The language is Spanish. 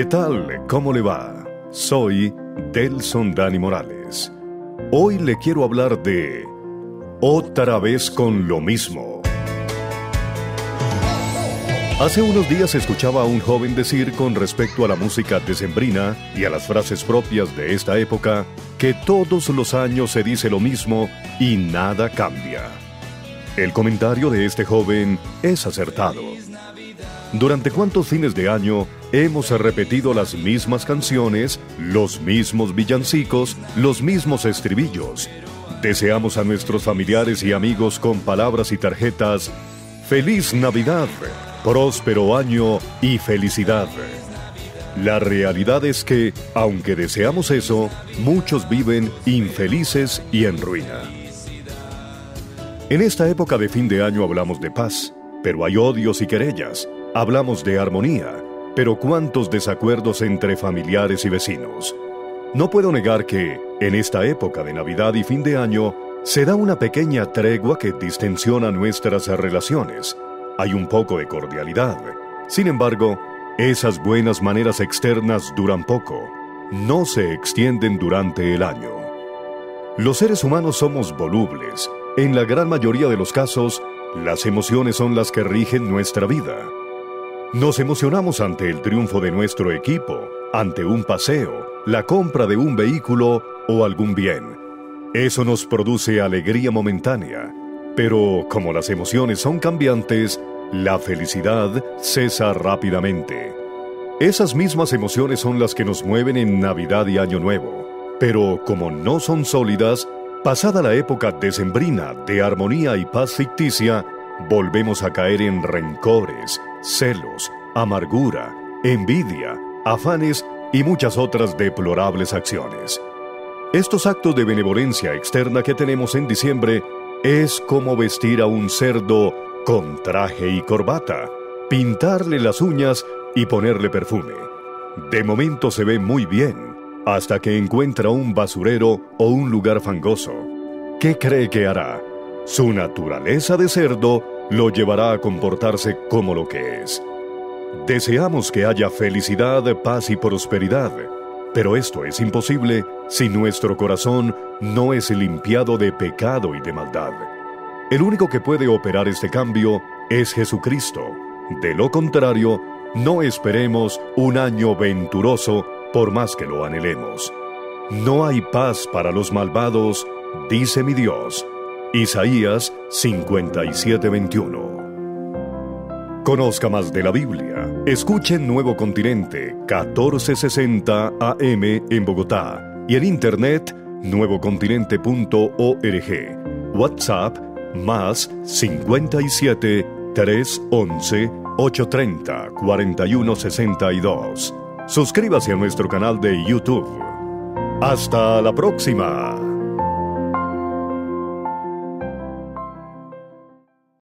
¿Qué tal? ¿Cómo le va? Soy Delson Dani Morales. Hoy le quiero hablar de Otra vez con lo mismo. Hace unos días escuchaba a un joven decir con respecto a la música decembrina y a las frases propias de esta época que todos los años se dice lo mismo y nada cambia. El comentario de este joven es acertado. ¿Durante cuántos fines de año hemos repetido las mismas canciones, los mismos villancicos, los mismos estribillos? Deseamos a nuestros familiares y amigos con palabras y tarjetas Feliz Navidad, próspero año y felicidad. La realidad es que, aunque deseamos eso, muchos viven infelices y en ruina. En esta época de fin de año hablamos de paz, pero hay odios y querellas. Hablamos de armonía, pero cuántos desacuerdos entre familiares y vecinos. No puedo negar que, en esta época de Navidad y fin de año, se da una pequeña tregua que distensiona nuestras relaciones. Hay un poco de cordialidad. Sin embargo, esas buenas maneras externas duran poco. No se extienden durante el año. Los seres humanos somos volubles. En la gran mayoría de los casos, las emociones son las que rigen nuestra vida. Nos emocionamos ante el triunfo de nuestro equipo, ante un paseo, la compra de un vehículo o algún bien. Eso nos produce alegría momentánea, pero como las emociones son cambiantes, la felicidad cesa rápidamente. Esas mismas emociones son las que nos mueven en Navidad y Año Nuevo, pero como no son sólidas, pasada la época decembrina de armonía y paz ficticia, volvemos a caer en rencores, celos, amargura, envidia, afanes y muchas otras deplorables acciones. Estos actos de benevolencia externa que tenemos en diciembre es como vestir a un cerdo con traje y corbata, pintarle las uñas y ponerle perfume. De momento se ve muy bien, hasta que encuentra un basurero o un lugar fangoso. ¿Qué cree que hará? Su naturaleza de cerdo lo llevará a comportarse como lo que es. Deseamos que haya felicidad, paz y prosperidad pero esto es imposible si nuestro corazón no es limpiado de pecado y de maldad. El único que puede operar este cambio es Jesucristo. De lo contrario, no esperemos un año venturoso por más que lo anhelemos. No hay paz para los malvados, dice mi Dios. Isaías 57:21 Conozca más de la Biblia. Escuche Nuevo Continente 1460 AM en Bogotá y en internet nuevocontinente.org. WhatsApp más 57 311 830 4162. Suscríbase a nuestro canal de YouTube. Hasta la próxima.